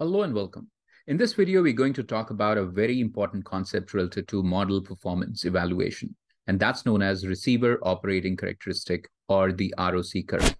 Hello and welcome. In this video, we're going to talk about a very important concept related to model performance evaluation, and that's known as receiver operating characteristic or the ROC curve.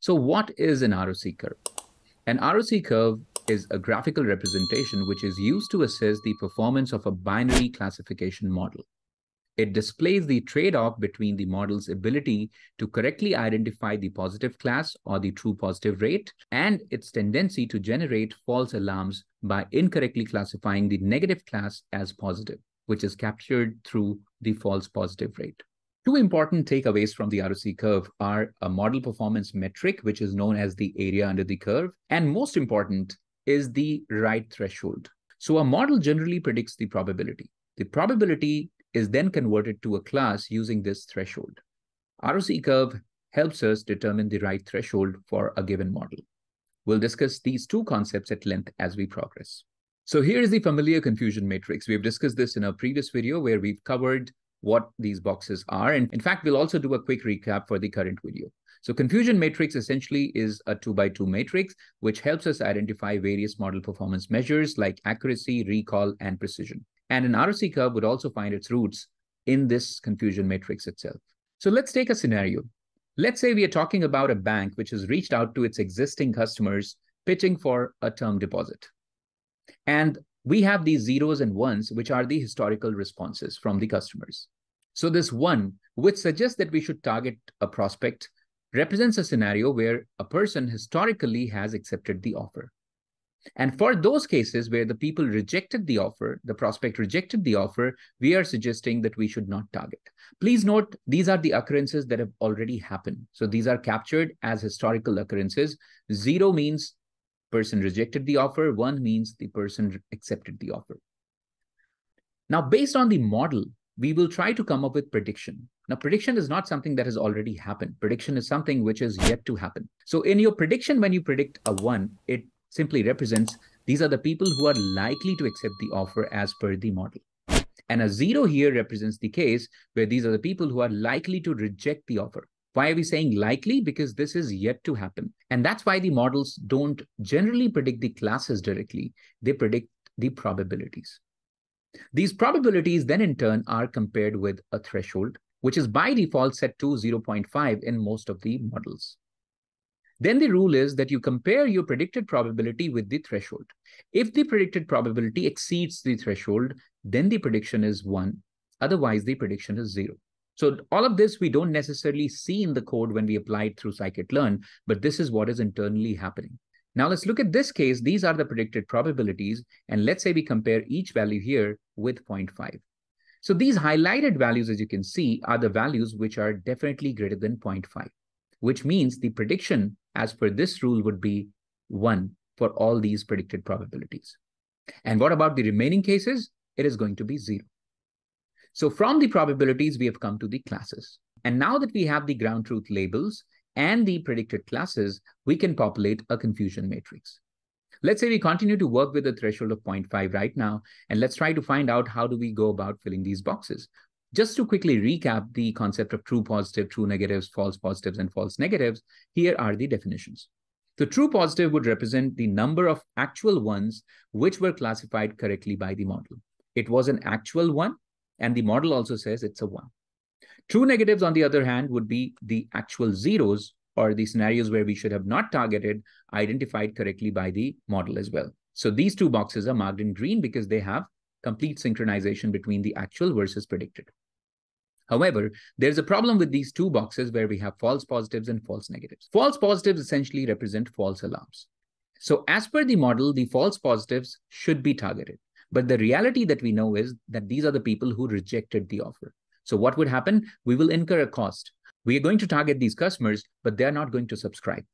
So what is an ROC curve? An ROC curve is a graphical representation which is used to assess the performance of a binary classification model. It displays the trade-off between the model's ability to correctly identify the positive class or the true positive rate and its tendency to generate false alarms by incorrectly classifying the negative class as positive, which is captured through the false positive rate. Two important takeaways from the ROC curve are a model performance metric, which is known as the area under the curve, and most important is the right threshold. So a model generally predicts the probability. The probability is then converted to a class using this threshold. ROC curve helps us determine the right threshold for a given model. We'll discuss these two concepts at length as we progress. So here is the familiar confusion matrix. We've discussed this in a previous video where we've covered what these boxes are. And in fact, we'll also do a quick recap for the current video. So confusion matrix essentially is a two by two matrix, which helps us identify various model performance measures like accuracy, recall, and precision. And an ROC curve would also find its roots in this confusion matrix itself. So let's take a scenario. Let's say we are talking about a bank which has reached out to its existing customers pitching for a term deposit. And we have these zeros and ones, which are the historical responses from the customers. So this one, which suggests that we should target a prospect, represents a scenario where a person historically has accepted the offer. And for those cases where the people rejected the offer, the prospect rejected the offer, we are suggesting that we should not target. Please note, these are the occurrences that have already happened. So these are captured as historical occurrences. Zero means person rejected the offer. One means the person accepted the offer. Now, based on the model, we will try to come up with prediction. Now, prediction is not something that has already happened. Prediction is something which is yet to happen. So in your prediction, when you predict a one, it simply represents these are the people who are likely to accept the offer as per the model. And a zero here represents the case where these are the people who are likely to reject the offer. Why are we saying likely? Because this is yet to happen. And that's why the models don't generally predict the classes directly. They predict the probabilities. These probabilities then in turn are compared with a threshold, which is by default set to 0.5 in most of the models. Then the rule is that you compare your predicted probability with the threshold. If the predicted probability exceeds the threshold, then the prediction is 1. Otherwise, the prediction is 0. So all of this we don't necessarily see in the code when we apply it through scikit-learn, but this is what is internally happening. Now let's look at this case. These are the predicted probabilities. And let's say we compare each value here with 0.5. So these highlighted values, as you can see, are the values which are definitely greater than 0.5 which means the prediction as per this rule would be 1 for all these predicted probabilities. And what about the remaining cases? It is going to be 0. So from the probabilities, we have come to the classes. And now that we have the ground truth labels and the predicted classes, we can populate a confusion matrix. Let's say we continue to work with a threshold of 0.5 right now, and let's try to find out how do we go about filling these boxes. Just to quickly recap the concept of true positive, true negatives, false positives, and false negatives, here are the definitions. The true positive would represent the number of actual ones which were classified correctly by the model. It was an actual one, and the model also says it's a one. True negatives, on the other hand, would be the actual zeros or the scenarios where we should have not targeted identified correctly by the model as well. So these two boxes are marked in green because they have complete synchronization between the actual versus predicted. However, there's a problem with these two boxes where we have false positives and false negatives. False positives essentially represent false alarms. So as per the model, the false positives should be targeted. But the reality that we know is that these are the people who rejected the offer. So what would happen? We will incur a cost. We are going to target these customers, but they're not going to subscribe.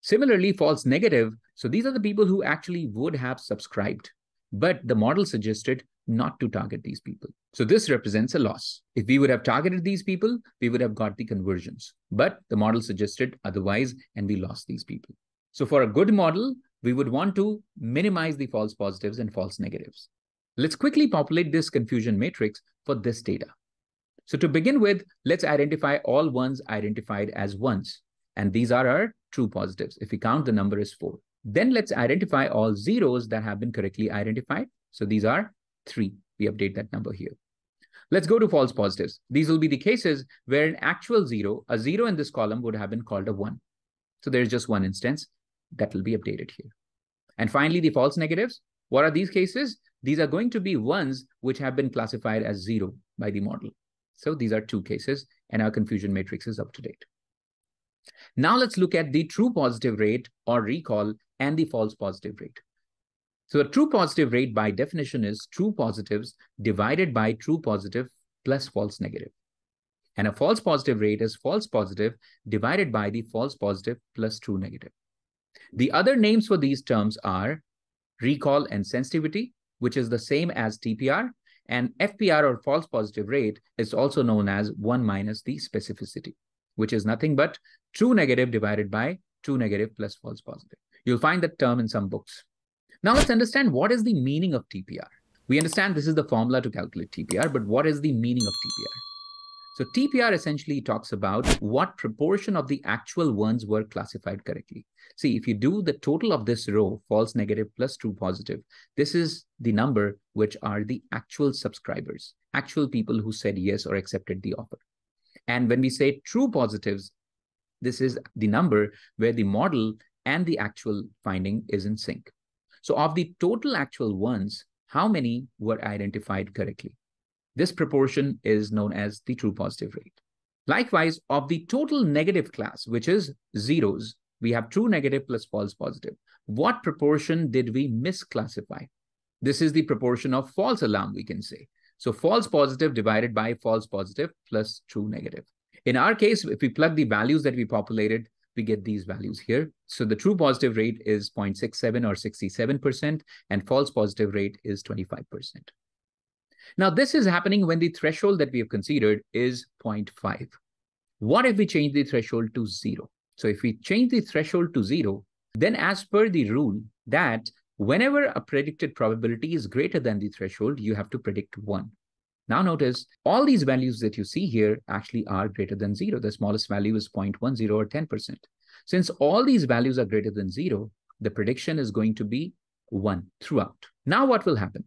Similarly, false negative. So these are the people who actually would have subscribed, but the model suggested not to target these people. So this represents a loss. If we would have targeted these people, we would have got the conversions. But the model suggested otherwise, and we lost these people. So for a good model, we would want to minimize the false positives and false negatives. Let's quickly populate this confusion matrix for this data. So to begin with, let's identify all ones identified as ones. And these are our true positives. If we count, the number is four. Then let's identify all zeros that have been correctly identified. So these are three. We update that number here. Let's go to false positives. These will be the cases where an actual zero, a zero in this column would have been called a one. So there's just one instance that will be updated here. And finally, the false negatives. What are these cases? These are going to be ones which have been classified as zero by the model. So these are two cases and our confusion matrix is up to date. Now let's look at the true positive rate or recall and the false positive rate. So a true positive rate by definition is true positives divided by true positive plus false negative. And a false positive rate is false positive divided by the false positive plus true negative. The other names for these terms are recall and sensitivity, which is the same as TPR, and FPR or false positive rate is also known as 1 minus the specificity, which is nothing but true negative divided by true negative plus false positive. You'll find that term in some books. Now let's understand what is the meaning of TPR. We understand this is the formula to calculate TPR, but what is the meaning of TPR? So TPR essentially talks about what proportion of the actual ones were classified correctly. See, if you do the total of this row, false negative plus true positive, this is the number which are the actual subscribers, actual people who said yes or accepted the offer. And when we say true positives, this is the number where the model and the actual finding is in sync. So of the total actual ones, how many were identified correctly? This proportion is known as the true positive rate. Likewise, of the total negative class, which is zeros, we have true negative plus false positive. What proportion did we misclassify? This is the proportion of false alarm, we can say. So false positive divided by false positive plus true negative. In our case, if we plug the values that we populated, we get these values here. So the true positive rate is 0.67 or 67%, and false positive rate is 25%. Now, this is happening when the threshold that we have considered is 0.5. What if we change the threshold to zero? So if we change the threshold to zero, then as per the rule that whenever a predicted probability is greater than the threshold, you have to predict one. Now notice all these values that you see here actually are greater than zero. The smallest value is 0.10 or 10%. Since all these values are greater than zero, the prediction is going to be one throughout. Now what will happen?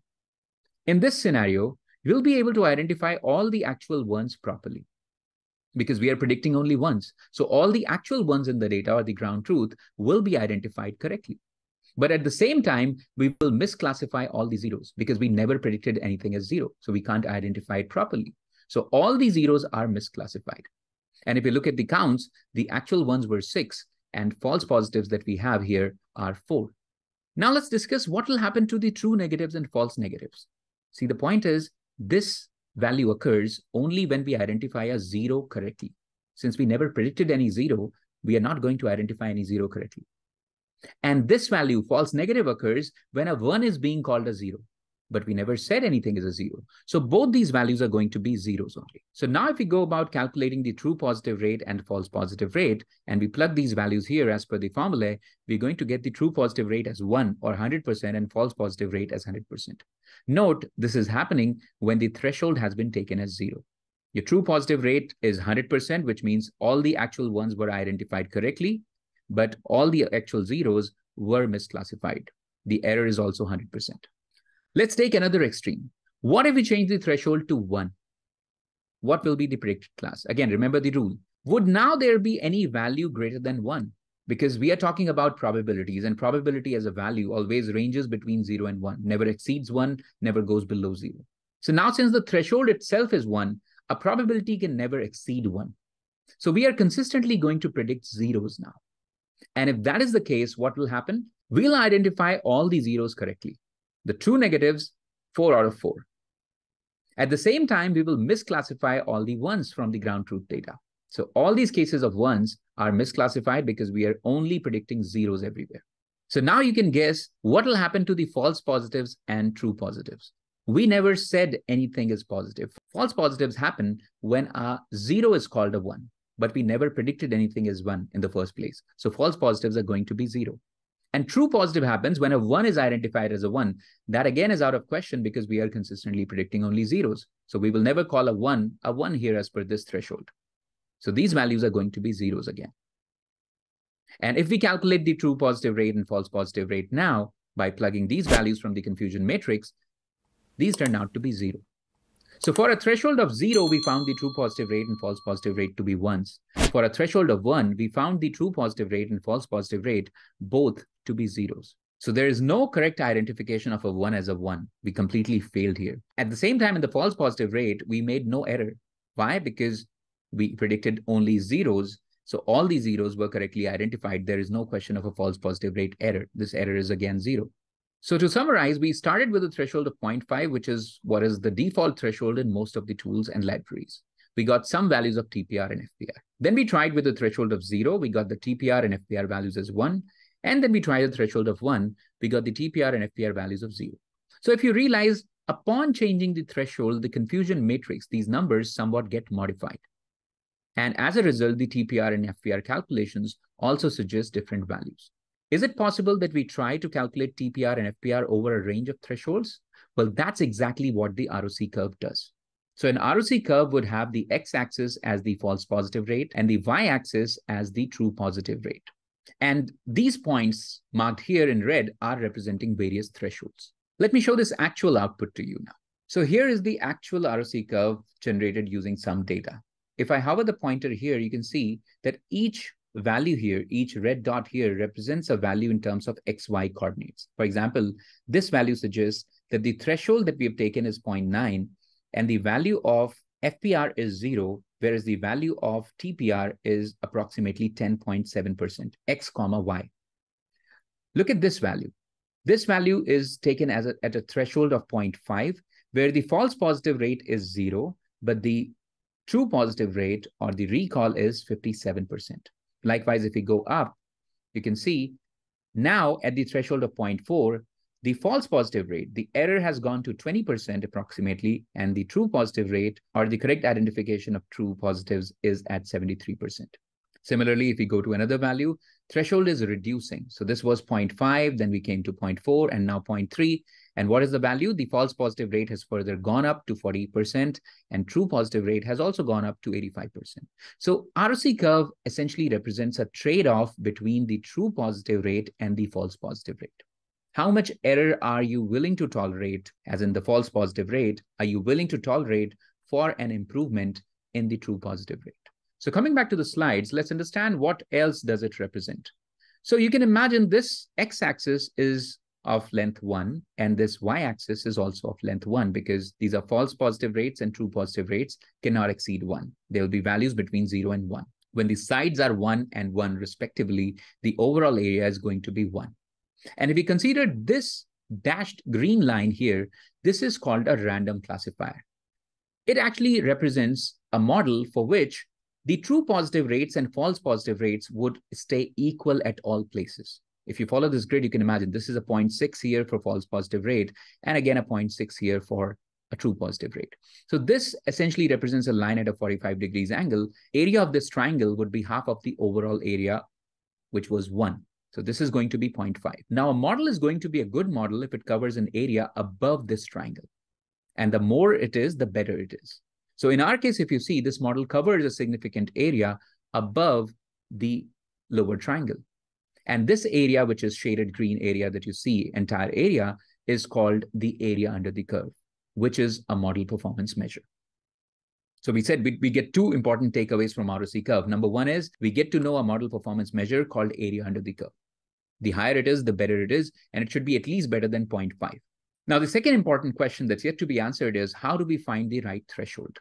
In this scenario, you'll be able to identify all the actual ones properly because we are predicting only ones. So all the actual ones in the data or the ground truth will be identified correctly. But at the same time, we will misclassify all the zeros because we never predicted anything as zero. So we can't identify it properly. So all the zeros are misclassified. And if you look at the counts, the actual ones were six and false positives that we have here are four. Now let's discuss what will happen to the true negatives and false negatives. See, the point is this value occurs only when we identify a zero correctly. Since we never predicted any zero, we are not going to identify any zero correctly. And this value, false negative, occurs when a 1 is being called a 0. But we never said anything is a 0. So both these values are going to be zeros only. So now if we go about calculating the true positive rate and false positive rate, and we plug these values here as per the formula, we're going to get the true positive rate as 1 or 100% and false positive rate as 100%. Note, this is happening when the threshold has been taken as 0. Your true positive rate is 100%, which means all the actual ones were identified correctly but all the actual zeros were misclassified. The error is also 100%. Let's take another extreme. What if we change the threshold to 1? What will be the predicted class? Again, remember the rule. Would now there be any value greater than 1? Because we are talking about probabilities, and probability as a value always ranges between 0 and 1, never exceeds 1, never goes below 0. So now since the threshold itself is 1, a probability can never exceed 1. So we are consistently going to predict zeros now. And if that is the case, what will happen? We'll identify all the zeros correctly. The true negatives, 4 out of 4. At the same time, we will misclassify all the ones from the ground truth data. So all these cases of ones are misclassified because we are only predicting zeros everywhere. So now you can guess what will happen to the false positives and true positives. We never said anything is positive. False positives happen when a zero is called a one but we never predicted anything as one in the first place. So false positives are going to be zero. And true positive happens when a one is identified as a one. That again is out of question because we are consistently predicting only zeros. So we will never call a one a one here as per this threshold. So these values are going to be zeros again. And if we calculate the true positive rate and false positive rate now by plugging these values from the confusion matrix, these turn out to be zero. So for a threshold of zero, we found the true positive rate and false positive rate to be ones. For a threshold of one, we found the true positive rate and false positive rate both to be zeros. So there is no correct identification of a one as a one. We completely failed here. At the same time, in the false positive rate, we made no error. Why? Because we predicted only zeros. So all these zeros were correctly identified. There is no question of a false positive rate error. This error is again zero. So to summarize, we started with a threshold of 0.5, which is what is the default threshold in most of the tools and libraries. We got some values of TPR and FPR. Then we tried with a threshold of zero. We got the TPR and FPR values as one. And then we tried a threshold of one. We got the TPR and FPR values of zero. So if you realize upon changing the threshold, the confusion matrix, these numbers somewhat get modified. And as a result, the TPR and FPR calculations also suggest different values. Is it possible that we try to calculate TPR and FPR over a range of thresholds? Well, that's exactly what the ROC curve does. So an ROC curve would have the x-axis as the false positive rate and the y-axis as the true positive rate. And these points marked here in red are representing various thresholds. Let me show this actual output to you now. So here is the actual ROC curve generated using some data. If I hover the pointer here, you can see that each value here, each red dot here represents a value in terms of xy coordinates. For example, this value suggests that the threshold that we have taken is 0.9 and the value of FPR is zero, whereas the value of TPR is approximately 10.7%, x comma y. Look at this value. This value is taken as a, at a threshold of 0.5, where the false positive rate is zero, but the true positive rate or the recall is 57%. Likewise, if we go up, you can see now at the threshold of 0.4, the false positive rate, the error has gone to 20% approximately, and the true positive rate or the correct identification of true positives is at 73%. Similarly, if we go to another value, threshold is reducing. So this was 0.5, then we came to 0.4 and now 0.3. And what is the value? The false positive rate has further gone up to 40% and true positive rate has also gone up to 85%. So ROC curve essentially represents a trade-off between the true positive rate and the false positive rate. How much error are you willing to tolerate, as in the false positive rate, are you willing to tolerate for an improvement in the true positive rate? So coming back to the slides, let's understand what else does it represent. So you can imagine this x-axis is of length 1 and this y-axis is also of length 1 because these are false positive rates and true positive rates cannot exceed 1. There will be values between 0 and 1. When the sides are 1 and 1 respectively, the overall area is going to be 1. And if we consider this dashed green line here, this is called a random classifier. It actually represents a model for which the true positive rates and false positive rates would stay equal at all places. If you follow this grid, you can imagine this is a 0.6 here for false positive rate, and again a 0.6 here for a true positive rate. So this essentially represents a line at a 45 degrees angle. Area of this triangle would be half of the overall area, which was 1. So this is going to be 0.5. Now a model is going to be a good model if it covers an area above this triangle. And the more it is, the better it is. So in our case, if you see, this model covers a significant area above the lower triangle. And this area, which is shaded green area that you see, entire area, is called the area under the curve, which is a model performance measure. So we said we, we get two important takeaways from ROC curve. Number one is we get to know a model performance measure called area under the curve. The higher it is, the better it is, and it should be at least better than 0.5. Now, the second important question that's yet to be answered is how do we find the right threshold?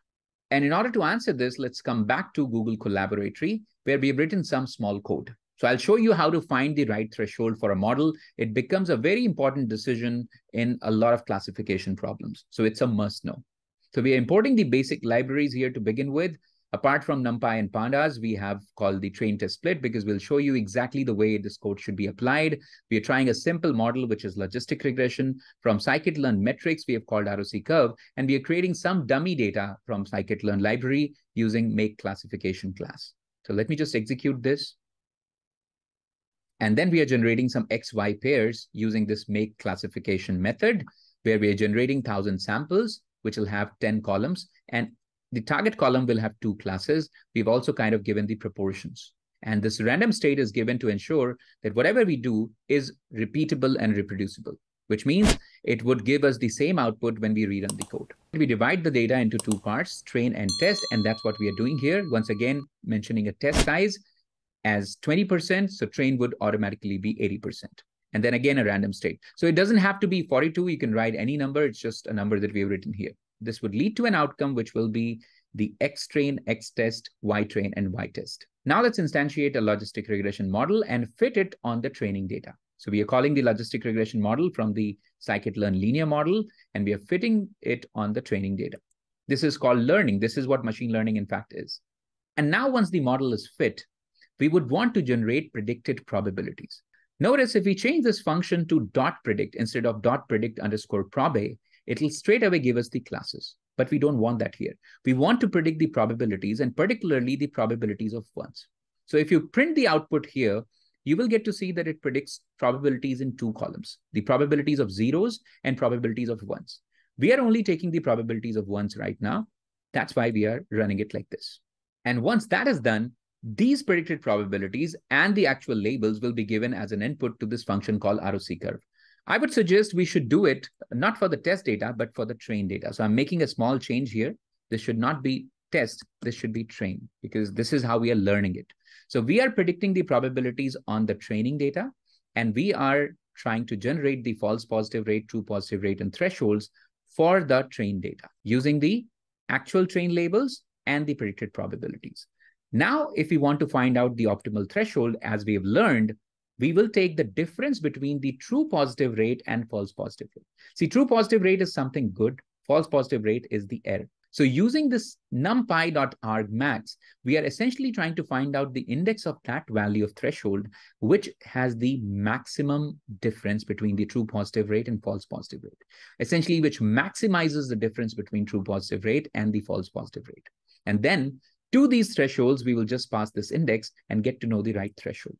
And in order to answer this, let's come back to Google Colaboratory, where we've written some small code. So I'll show you how to find the right threshold for a model. It becomes a very important decision in a lot of classification problems. So it's a must know. So we are importing the basic libraries here to begin with. Apart from NumPy and Pandas, we have called the train test split because we'll show you exactly the way this code should be applied. We are trying a simple model, which is logistic regression. From scikit-learn metrics, we have called ROC curve, and we are creating some dummy data from scikit-learn library using make classification class. So let me just execute this. And then we are generating some XY pairs using this make classification method, where we are generating 1,000 samples, which will have 10 columns. And the target column will have two classes. We've also kind of given the proportions. And this random state is given to ensure that whatever we do is repeatable and reproducible, which means it would give us the same output when we rerun the code. We divide the data into two parts, train and test, and that's what we are doing here. Once again, mentioning a test size as 20%, so train would automatically be 80%. And then again, a random state. So it doesn't have to be 42. You can write any number. It's just a number that we have written here. This would lead to an outcome which will be the X train, X test, Y train, and Y test. Now let's instantiate a logistic regression model and fit it on the training data. So we are calling the logistic regression model from the scikit-learn linear model, and we are fitting it on the training data. This is called learning. This is what machine learning in fact is. And now once the model is fit, we would want to generate predicted probabilities. Notice if we change this function to dot predict instead of dot predict underscore probe, it'll straight away give us the classes. But we don't want that here. We want to predict the probabilities and particularly the probabilities of ones. So if you print the output here, you will get to see that it predicts probabilities in two columns, the probabilities of zeros and probabilities of ones. We are only taking the probabilities of ones right now. That's why we are running it like this. And once that is done, these predicted probabilities and the actual labels will be given as an input to this function called ROC curve. I would suggest we should do it not for the test data, but for the train data. So I'm making a small change here. This should not be test, this should be train because this is how we are learning it. So we are predicting the probabilities on the training data, and we are trying to generate the false positive rate, true positive rate, and thresholds for the train data using the actual train labels and the predicted probabilities. Now, if we want to find out the optimal threshold, as we have learned, we will take the difference between the true positive rate and false positive rate. See, true positive rate is something good. False positive rate is the error. So using this numpy.argmax, we are essentially trying to find out the index of that value of threshold, which has the maximum difference between the true positive rate and false positive rate, essentially which maximizes the difference between true positive rate and the false positive rate. And then to these thresholds, we will just pass this index and get to know the right threshold.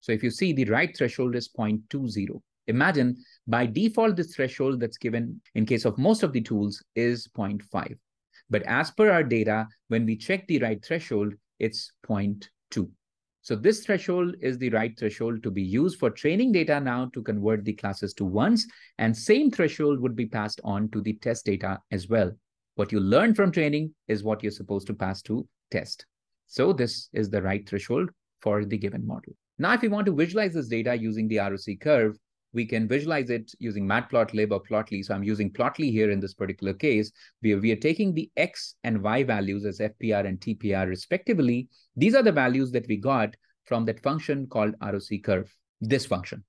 So if you see the right threshold is 0.20. Imagine by default, the threshold that's given in case of most of the tools is 0.5. But as per our data, when we check the right threshold, it's 0.2. So this threshold is the right threshold to be used for training data now to convert the classes to ones, and same threshold would be passed on to the test data as well. What you learn from training is what you're supposed to pass to test. So this is the right threshold for the given model. Now, if we want to visualize this data using the ROC curve, we can visualize it using matplotlib or plotly. So I'm using plotly here in this particular case. We are, we are taking the X and Y values as FPR and TPR respectively. These are the values that we got from that function called ROC curve, this function.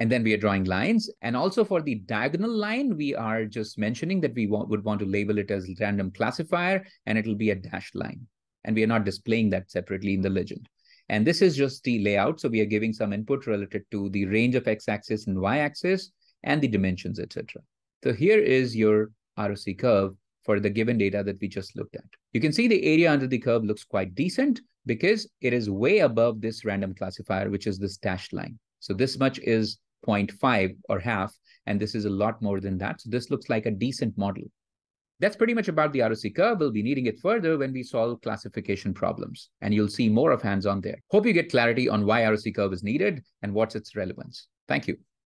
And then we are drawing lines. And also for the diagonal line, we are just mentioning that we want, would want to label it as random classifier, and it'll be a dashed line. And we are not displaying that separately in the legend. And this is just the layout. So we are giving some input related to the range of x-axis and y-axis and the dimensions, etc. So here is your ROC curve for the given data that we just looked at. You can see the area under the curve looks quite decent because it is way above this random classifier, which is this dashed line. So this much is 0.5 or half, and this is a lot more than that. So this looks like a decent model. That's pretty much about the ROC curve. We'll be needing it further when we solve classification problems, and you'll see more of hands-on there. Hope you get clarity on why ROC curve is needed and what's its relevance. Thank you.